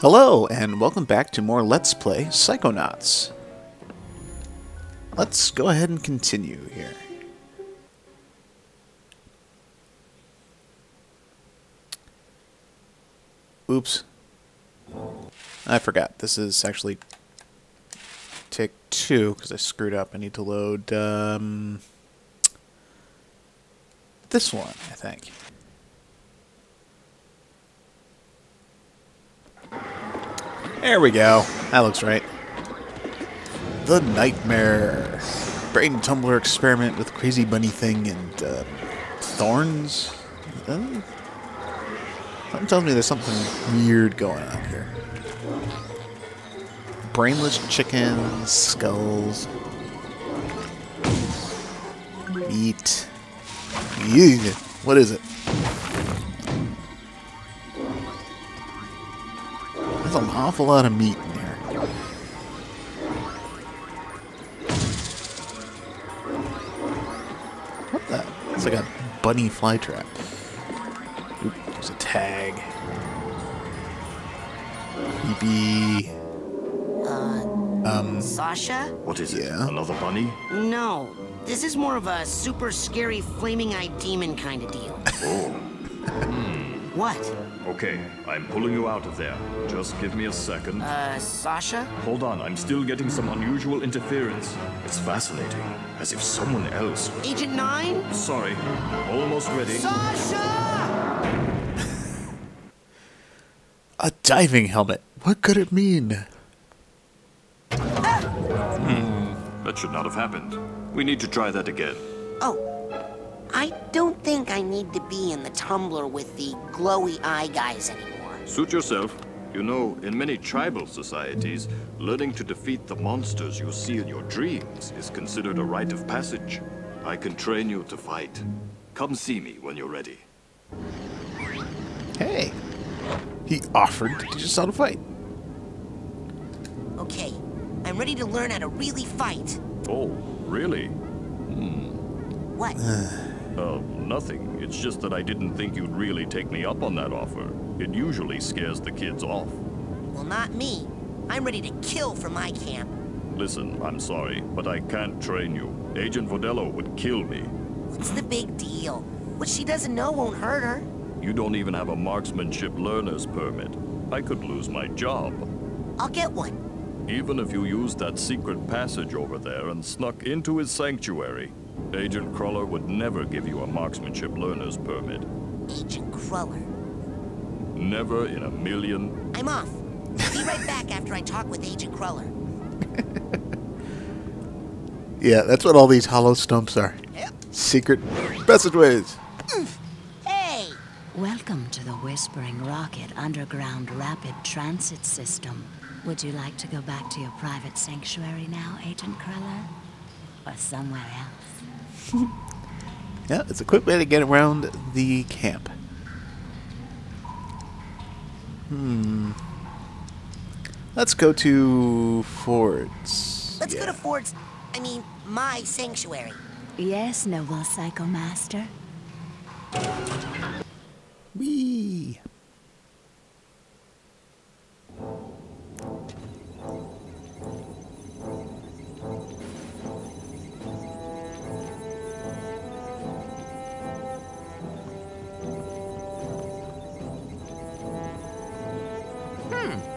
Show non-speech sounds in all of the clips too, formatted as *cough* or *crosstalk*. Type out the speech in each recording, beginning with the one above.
Hello, and welcome back to more Let's Play Psychonauts. Let's go ahead and continue here. Oops. I forgot. This is actually tick two, because I screwed up. I need to load um, this one, I think. There we go. That looks right. The Nightmare. Brain Tumbler experiment with Crazy Bunny Thing and uh, Thorns. Uh, something tells me there's something weird going on here. Brainless chickens, skulls, meat. Ew. What is it? There's an awful lot of meat in here. What the? It's like a bunny fly trap. Oop, there's a tag. Creepy. Um, Sasha? What is it? Another bunny? No. This is more of a super scary flaming eye demon kind of deal. Oh, *laughs* what? okay. I'm pulling you out of there. Just give me a second. Uh, Sasha? Hold on, I'm still getting some unusual interference. It's fascinating, as if someone else. Agent 9? Sorry, almost ready. Sasha! a diving helmet. What could it mean? Hmm, That should not have happened. We need to try that again. Oh. I don't think I need to be in the tumbler with the glowy eye guys anymore. Suit yourself. You know, in many tribal societies, learning to defeat the monsters you see in your dreams is considered a rite of passage. I can train you to fight. Come see me when you're ready. Hey. He offered to teach us how to fight. Okay. I'm ready to learn how to really fight. Oh, really? Hmm. What? *sighs* Uh, nothing. It's just that I didn't think you'd really take me up on that offer. It usually scares the kids off. well, not me. I'm ready to kill for my camp. Listen, I'm sorry, but I can't train you. Agent Vodello would kill me. What's the big deal? What she doesn't know won't hurt her. You don't even have a marksmanship learner's permit. I could lose my job. I'll get one. Even if you used that secret passage over there and snuck into his sanctuary, Agent Cruller would never give you a marksmanship learner's permit. Agent Cruller. Never in a million. I'm off. Be right back after I talk with Agent Cruller. *laughs* Yeah, that's what all these hollow stumps are. Yep. Secret passageways. Mm. Hey! Welcome to the Whispering Rocket Underground Rapid Transit System. Would you like to go back to your private sanctuary now, Agent Cruller? Or somewhere else? *laughs* Yeah, it's a quick way to get around the camp. Hmm. Let's go to Ford's. Let's Yeah. go to Ford's, I mean, my sanctuary. Yes, noble Psycho Master. Whee!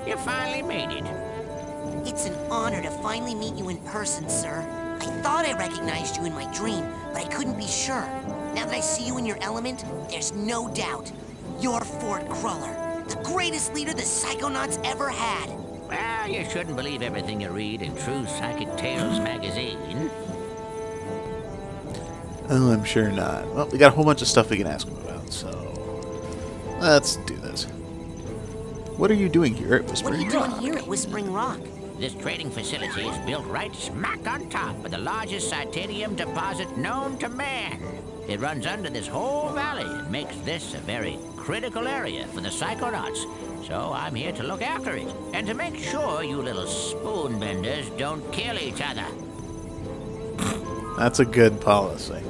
You finally made it. It's an honor to finally meet you in person, sir. I thought I recognized you in my dream, but I couldn't be sure. Now that I see you in your element, there's no doubt. You're Ford Cruller, the greatest leader the Psychonauts ever had. Well, you shouldn't believe everything you read in True Psychic Tales magazine. Oh, I'm sure not. Well, we got a whole bunch of stuff we can ask him about, so let's do this. What are you doing here at Whispering Rock? What are you doing Rock? here at Whispering Rock? This trading facility is built right smack on top of the largest psitanium deposit known to man. It runs under this whole valley and makes this a very critical area for the Psychonauts. So I'm here to look after it and to make sure you little spoon benders don't kill each other. That's a good policy.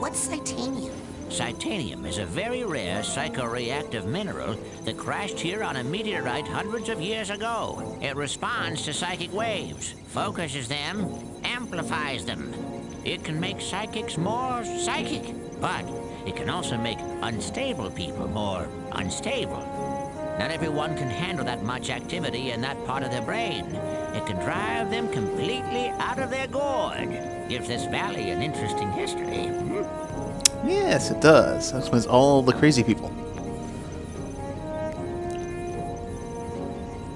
What's psitanium? Psitanium is a very rare psychoreactive mineral that crashed here on a meteorite hundreds of years ago. It responds to psychic waves, focuses them, amplifies them. It can make psychics more psychic, but it can also make unstable people more unstable. Not everyone can handle that much activity in that part of their brain. It can drive them completely out of their gourd. Gives this valley an interesting history. Hmm. Hmm? Yes, it does. That explains all the crazy people.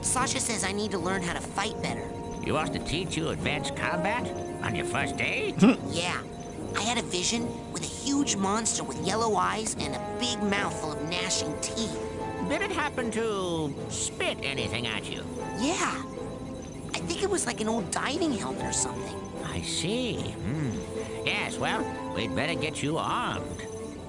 Sasha says I need to learn how to fight better. You want to teach you advanced combat on your first day? Yeah. I had a vision with a huge monster with yellow eyes and a big mouth full of gnashing teeth. Did it happen to spit anything at you? Yeah. I think it was like an old diving helmet or something. I see. Hmm. Yes, well, we'd better get you armed.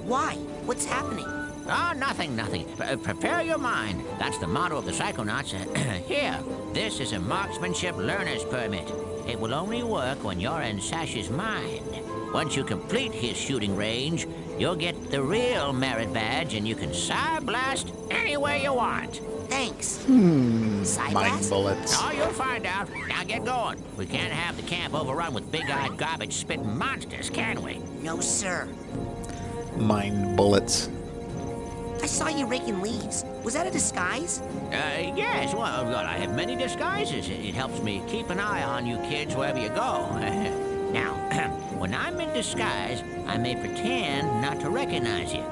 Why? What's happening? Oh, nothing, nothing. Uh, prepare your mind. That's the motto of the Psychonauts. *clears throat* Here, this is a marksmanship learner's permit. It will only work when you're in Sash's mind. Once you complete his shooting range, you'll get the real merit badge and you can psi blast anywhere you want. Thanks. Hmm. Mind bullets. Oh, you'll find out. Now get going. We can't have the camp overrun with big-eyed garbage-spitting monsters, can we? No, sir. Mind bullets. I saw you raking leaves. Was that a disguise? Uh, yes, well, well, I have many disguises. It, it helps me keep an eye on you kids wherever you go. *laughs* now, *clears throat* when I'm in disguise, I may pretend not to recognize you.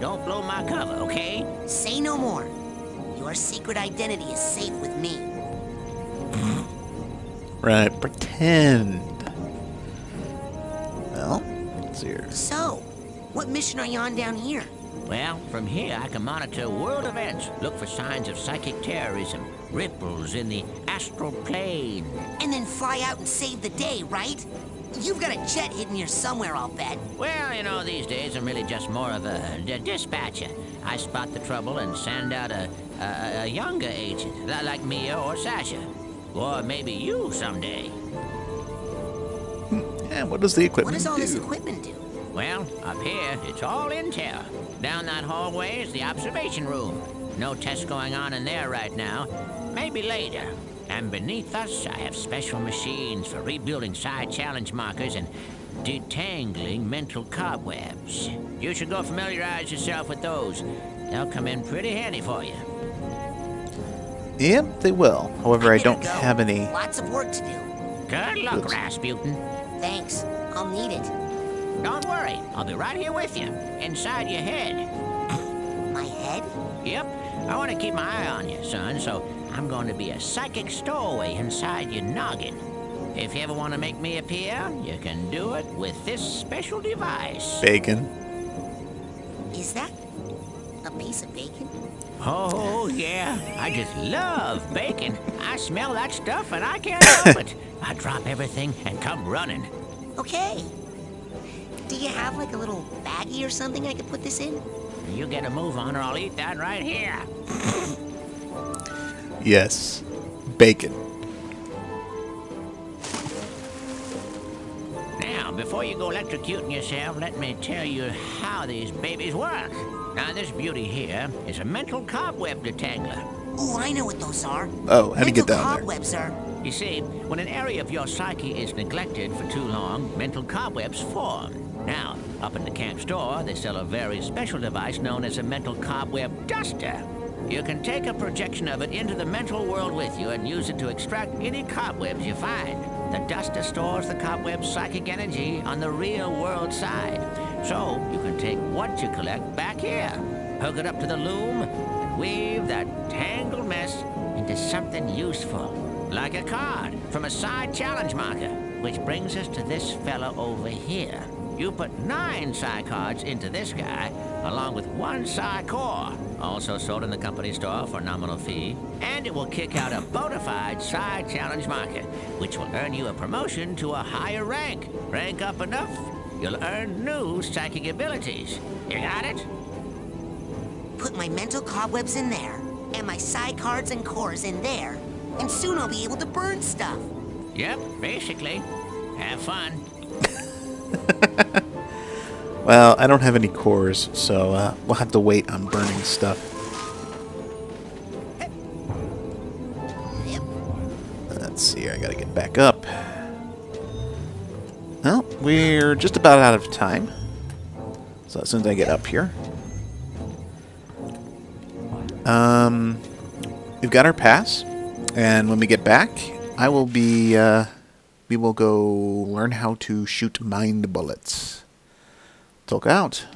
Don't blow my cover, okay? Say no more. Your secret identity is safe with me. Right, pretend. Well, let's see here. So, what mission are you on down here? Well, from here I can monitor world events, look for signs of psychic terrorism, ripples in the astral plane. And then fly out and save the day, right? You've got a jet hidden here somewhere, I'll bet. Well, you know, these days I'm really just more of a, a dispatcher. I spot the trouble and send out a, a, a younger agent, like Milla or Sasha. Or maybe you someday. Hmm, and what does the equipment do? What does all do? this equipment do? Well, up here, it's all intel. Down that hallway is the observation room. No tests going on in there right now. Maybe later. And beneath us, I have special machines for rebuilding psi challenge markers and detangling mental cobwebs. You should go familiarize yourself with those. They'll come in pretty handy for you. Yep, they will. However, I I'm don't go. have any. Lots of work to do. Good luck, Oops. Razputin. Thanks. I'll need it. Don't worry, I'll be right here with you, inside your head. My head? Yep, I want to keep my eye on you, son, so I'm going to be a psychic stowaway inside your noggin. If you ever want to make me appear, you can do it with this special device. Bacon. Is that a piece of bacon? Oh, yeah, I just love bacon. I smell that stuff and I can't help it. *laughs* I drop everything and come running. Okay. Do you have like a little baggie or something I could put this in? You get a move on or I'll eat that right here. Yes. Bacon. Now, before you go electrocuting yourself, let me tell you how these babies work. Now, this beauty here is a mental cobweb detangler. Oh, I know what those are. Oh, how do you get Mental down there? cobwebs are. You see, when an area of your psyche is neglected for too long, mental cobwebs form. Now, up in the camp store, they sell a very special device known as a mental cobweb duster. You can take a projection of it into the mental world with you and use it to extract any cobwebs you find. The duster stores the cobweb's psychic energy on the real world side. So you can take what you collect back here, hook it up to the loom, and weave that tangled mess into something useful. Like a card from a psi challenge marker, which brings us to this fella over here. You put nine psi cards into this guy, along with one psi core, also sold in the company store for nominal fee, and it will kick out a bona fide psi challenge marker, which will earn you a promotion to a higher rank. Rank up enough, you'll earn new psychic abilities. You got it? Put my mental cobwebs in there, and my psi cards and cores in there, and soon I'll be able to burn stuff. Yep, basically. Have fun. *laughs* Well, I don't have any cores, so uh, we'll have to wait on burning stuff. Let's see, I gotta get back up. Well, we're just about out of time. So as soon as I get up here. Um, we've got our pass. And when we get back, I will be, uh, we will go learn how to shoot mind bullets. Talk out.